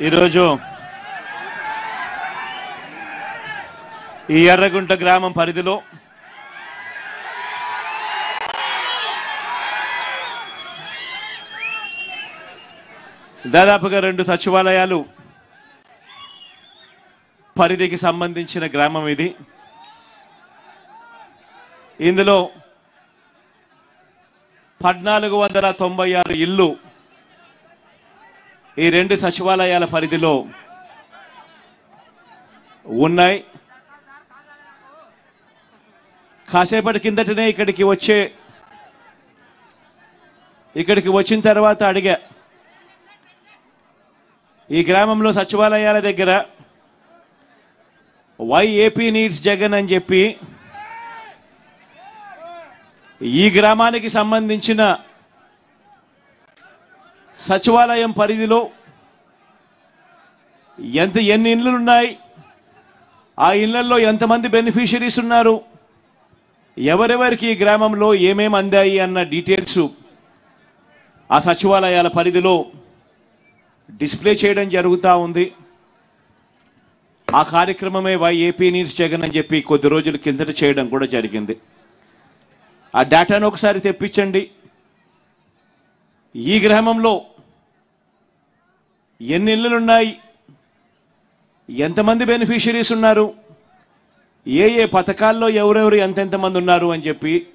ఈరోజు ఈ ఎర్రగుంట గ్రామం పరిధిలో దాదాపుగా రెండు సచివాలయాలు పరిధికి సంబంధించిన గ్రామం ఇది. ఇందులో పద్నాలుగు వందల తొంభై ఆరు ఇల్లు ఈ రెండు సచివాలయాల పరిధిలో ఉన్నాయి. కాసేపటి కిందటనే ఇక్కడికి వచ్చే ఇక్కడికి వచ్చిన తర్వాత అడిగా ఈ గ్రామంలో సచివాలయాల దగ్గర వై ఏపీ నీడ్స్ జగన్ అని చెప్పి ఈ గ్రామానికి సంబంధించిన సచివాలయం పరిధిలో ఎంత ఎన్ని ఇండ్లు ఉన్నాయి ఆ ఇళ్ళలో ఎంతమంది బెనిఫిషరీస్ ఉన్నారు? ఎవరెవరికి ఈ గ్రామంలో ఏమేమి అందాయి అన్న డీటెయిల్స్ ఆ సచివాలయాల పరిధిలో డిస్ప్లే చేయడం జరుగుతూ ఉంది. ఆ కార్యక్రమమే వై ఏపీ నీడ్స్ జగన్ అని చెప్పి కొద్ది రోజుల కిందట చేయడం కూడా జరిగింది. ఆ డేటాను ఒకసారి తెప్పించండి. ఈ గ్రామంలో ఎన్ని ఇళ్ళు ఉన్నాయి ఎంతమంది బెనిఫిషరీస్ ఉన్నారు? ఏ ఏ పథకాల్లో ఎవరెవరు ఎంతెంత మంది ఉన్నారు అని చెప్పి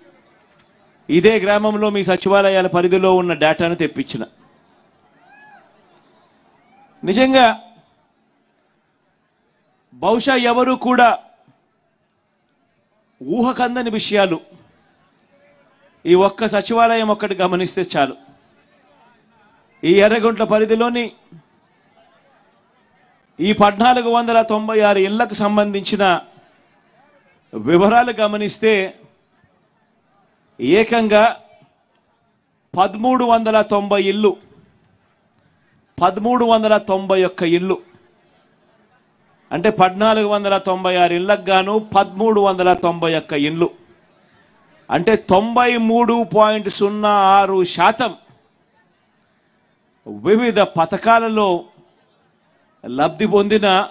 ఇదే గ్రామంలో మీ సచివాలయాల పరిధిలో ఉన్న డేటాను తెప్పించిన. నిజంగా బహుశా ఎవరు కూడా ఊహకందని విషయాలు ఈ ఒక్క సచివాలయం ఒక్కటి గమనిస్తే చాలు. ఈ ఎర్రగుంట్ల పరిధిలోని ఈ పద్నాలుగు వందల తొంభై ఆరు ఇళ్ళకు సంబంధించిన వివరాలు గమనిస్తే ఏకంగా పదమూడు వందల తొంభై ఇల్లు పదమూడు వందల తొంభై ఒక్క ఇల్లు అంటే పద్నాలుగు వందల తొంభై ఆరు ఇళ్ళకు గాను పదమూడు వందల తొంభై ఒక్క ఇల్లు అంటే తొంభై మూడు పాయింట్ సున్నా ఆరు శాతం వివిధ పథకాలలో లబ్ధి పొందిన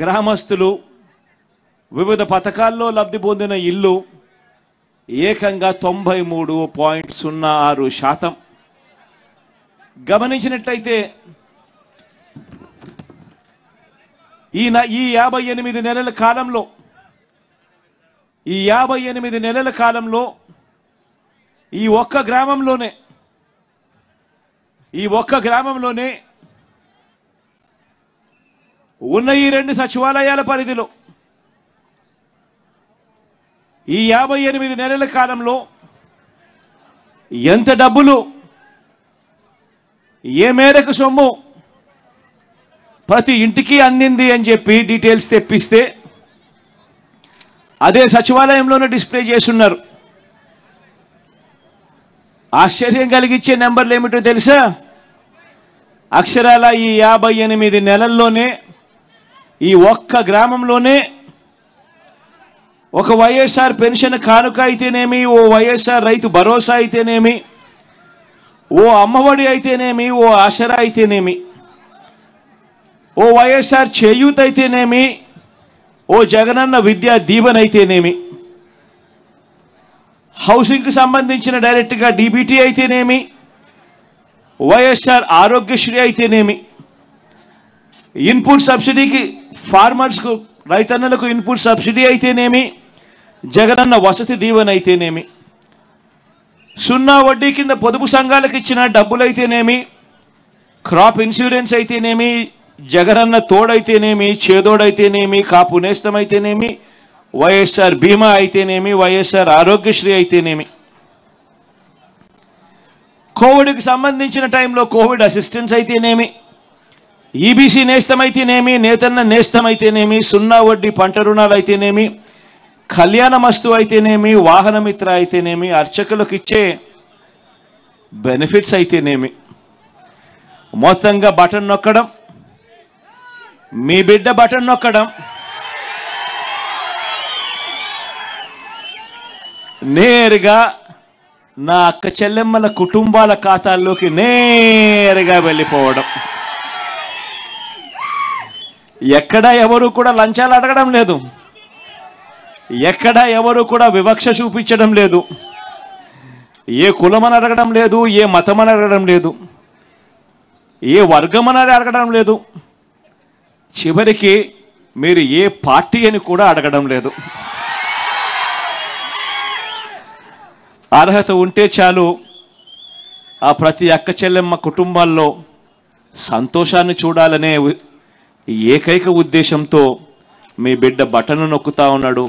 గ్రామస్తులు వివిధ పథకాల్లో లబ్ధి పొందిన ఇల్లు ఏకంగా తొంభై మూడు పాయింట్ సున్నా ఆరు శాతం. గమనించినట్లయితే ఈ న- ఈ యాభై ఎనిమిది నెలల కాలంలో ఈ యాభై ఎనిమిది నెలల కాలంలో ఈ ఒక్క గ్రామంలోనే ఈ ఒక్క గ్రామంలోనే ఉన్న ఈ రెండు సచివాలయాల పరిధిలో ఈ యాభై ఎనిమిది నెలల కాలంలో ఎంత డబ్బులు ఏ మేరకు సొమ్ము ప్రతి ఇంటికి అందింది అని చెప్పి డీటెయిల్స్ తెప్పిస్తే అదే సచివాలయంలోనే డిస్ప్లే చేస్తున్నారు. ఆశ్చర్యం కలిగించే నెంబర్లు ఏమిటో తెలుసా? అక్షరాల ఈ యాభై ఎనిమిది నెలల్లోనే ఈ ఒక్క గ్రామంలోనే ఒక వైఎస్ఆర్ పెన్షన్ కానుక అయితేనేమి ఓ వైఎస్ఆర్ రైతు భరోసా అయితేనేమి ఓ అమ్మఒడి అయితేనేమి ఓ ఆసరా అయితేనేమి ఓ వైఎస్ఆర్ చేయూత్ అయితేనేమి ఓ జగనన్న విద్యా దీవెన అయితేనేమి. హౌసింగ్కి సంబంధించిన డైరెక్ట్గా డీబీటీ అయితేనేమి వైఎస్ఆర్ ఆరోగ్యశ్రీ అయితేనేమి ఇన్పుట్ సబ్సిడీకి ఫార్మర్స్కు రైతన్నలకు ఇన్పుట్ సబ్సిడీ అయితేనేమి జగనన్న వసతి దీవెన అయితేనేమి సున్నా వడ్డీ కింద పొదుపు సంఘాలకు ఇచ్చిన డబ్బులైతేనేమి క్రాప్ ఇన్సూరెన్స్ అయితేనేమి జగనన్న తోడైతేనేమి చేదోడైతేనేమి కాపు నేస్తమైతేనేమి వైఎస్ఆర్ బీమా అయితేనేమి వైఎస్ఆర్ ఆరోగ్యశ్రీ అయితేనేమి. కోవిడ్కి సంబంధించిన టైంలో కోవిడ్ అసిస్టెన్స్ అయితేనేమి ఈబీసీ నేస్తమైతేనేమి నేతన్న నేస్తమైతేనేమి సున్నా వడ్డీ పంట రుణాలు అయితేనేమి కళ్యాణమస్తు అయితేనేమి వాహనమిత్ర అయితేనేమి అర్చకులకు ఇచ్చే బెనిఫిట్స్ అయితేనేమి. మొత్తంగా బటన్ నొక్కడం మీ బిడ్డ బటన్ నొక్కడం నేరుగా నా అక్క చెల్లెమ్మల కుటుంబాల ఖాతాల్లోకి నేరుగా వెళ్ళిపోవడం. ఎక్కడ ఎవరు కూడా లంచాలు అడగడం లేదు. ఎక్కడ ఎవరు కూడా వివక్ష చూపించడం లేదు. ఏ కులమని అడగడం లేదు ఏ మతమని అడగడం లేదు. ఏ వర్గం అని అడగడం లేదు. చివరికి మీరు ఏ పార్టీ అని కూడా అడగడం లేదు. అర్హత ఉంటే చాలు ఆ ప్రతి అక్క చెల్లెమ్మ కుటుంబాల్లో సంతోషాన్ని చూడాలనే ఏకైక ఉద్దేశంతో మీ బిడ్డ బటను నొక్కుతా ఉన్నాడు.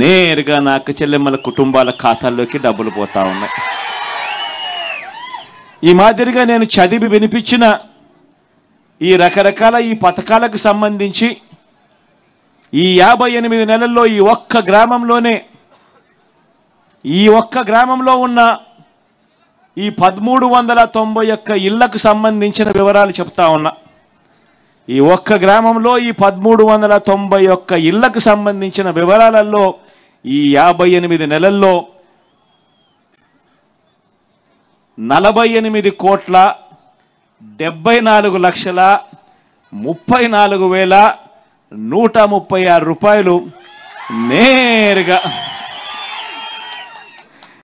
నేరుగా నా అక్క చెల్లెమ్మల కుటుంబాల ఖాతాల్లోకి డబ్బులు పోతా ఉన్నాయి. ఈ మాదిరిగా నేను చదివి వినిపించిన ఈ రకరకాల ఈ పథకాలకు సంబంధించి ఈ యాభై ఎనిమిది నెలల్లో ఈ ఒక్క గ్రామంలోనే ఈ ఒక్క గ్రామంలో ఉన్న ఈ పదమూడు వందల తొంభై ఒక్క ఇళ్ళకు సంబంధించిన వివరాలు చెప్తా ఉన్నా. ఈ ఒక్క గ్రామంలో ఈ పదమూడు వందల తొంభై ఒక్క ఇళ్ళకు సంబంధించిన వివరాలలో ఈ యాభై ఎనిమిది నెలల్లో నలభై ఎనిమిది కోట్ల డెబ్బై నాలుగు లక్షల ముప్పై నాలుగు వేల నూట ముప్పై ఆరు రూపాయలు నేరుగా